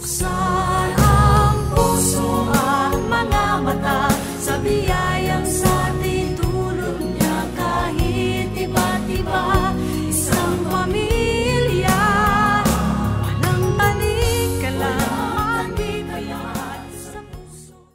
buksan